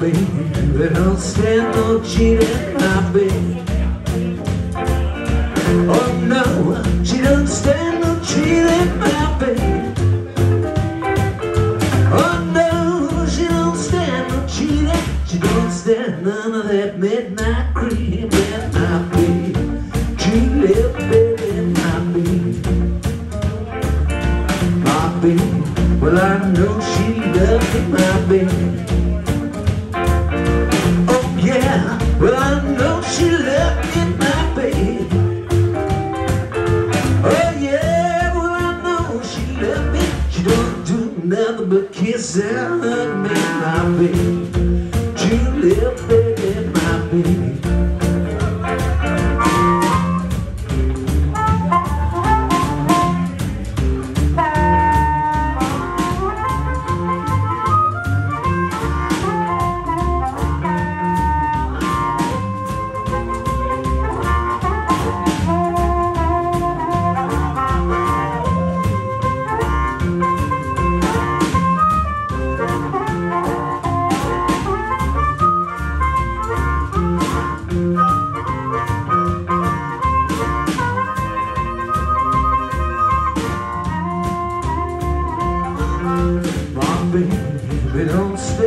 baby don't stand no cheating, my baby. Don't none of that midnight cream, and my baby. Juliet, baby, my baby. My baby, well I know she loves me, my baby. Oh, yeah, well I know she left me, my baby. Oh yeah, well I know she left me. She don't do nothing but kiss and hug me, my baby. Depende.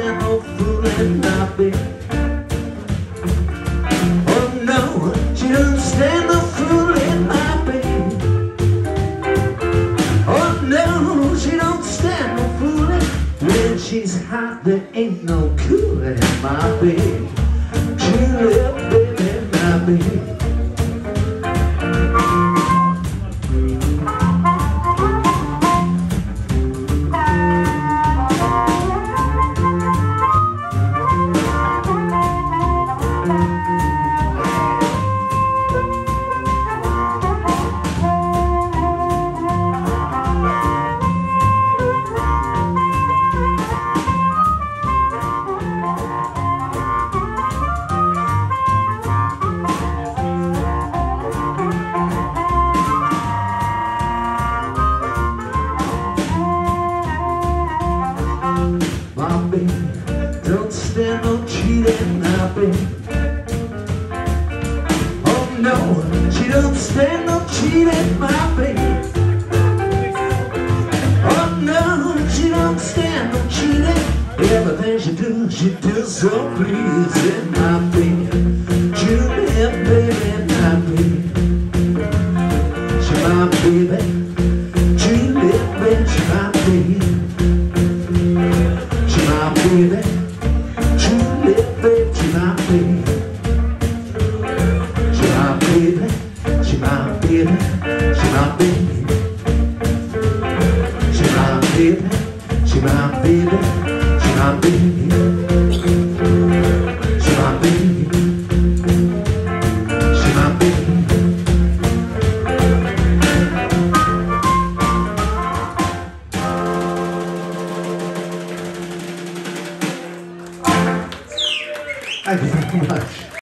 Oh no, she don't stand my. Oh no, she don't stand no fooling. When she's hot, there ain't no cooling, in my baby. Julia, baby, my baby. My baby don't stand no cheating, my baby. Oh no, she don't stand no cheating, my baby. Oh no, she don't stand no cheating. Everything she do, she do so pleasing, my baby. She chile, baby, chile, baby, chile, baby, chile, baby, chile, baby, chile, baby, chile, baby, baby. ない。みたいな